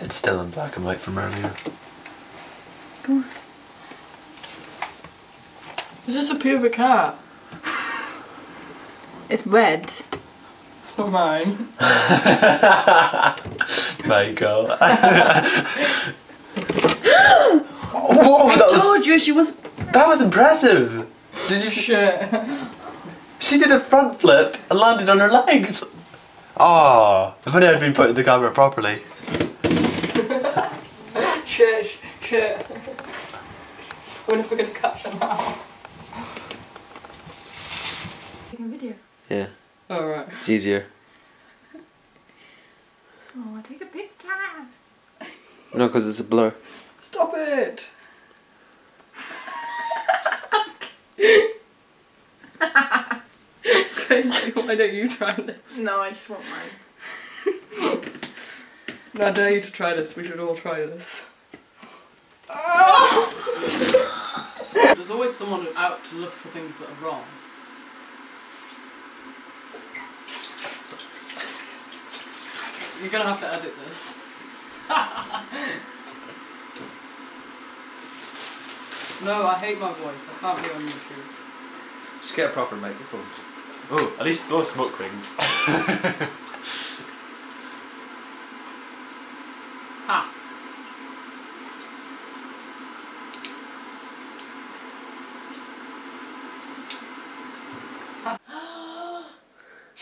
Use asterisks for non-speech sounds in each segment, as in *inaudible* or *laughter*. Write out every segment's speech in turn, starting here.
It's still in black and white from earlier. Come on. Is this a pubic *laughs* hair? It's red. It's not mine. *laughs* Michael. *laughs* Whoa, I that told was, you she was. that was impressive. Did you see? Shit. She did a front flip and landed on her legs. Oh, if only I'd been putting the camera properly. Shit, shit. We're never gonna catch her now. Taking video. Yeah, Alright. it's easier. Oh, take a picture. No, because it's a blur. Stop it! Crazy, why don't you try this? No, I just want mine. I dare you to try this, we should all try this. *laughs* There's always someone out to look for things that are wrong. You're gonna have to edit this. *laughs* no, I hate my voice. I can't be on YouTube. Just get a proper microphone. Oh, at least those smoke rings. *laughs* Ha!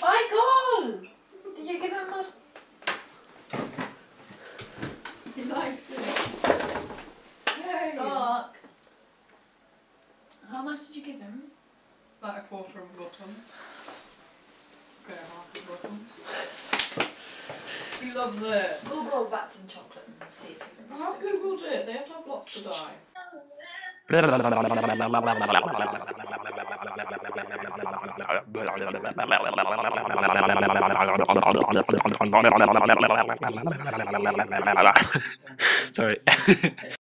Michael! Did you give him that? He likes it. Yay! Doc. How much did you give him? Like a quarter of a button. Okay, half a button. He loves it. Google rats and chocolate and see if you I have googled it. They have to have lots to die. *laughs* Sorry. *laughs*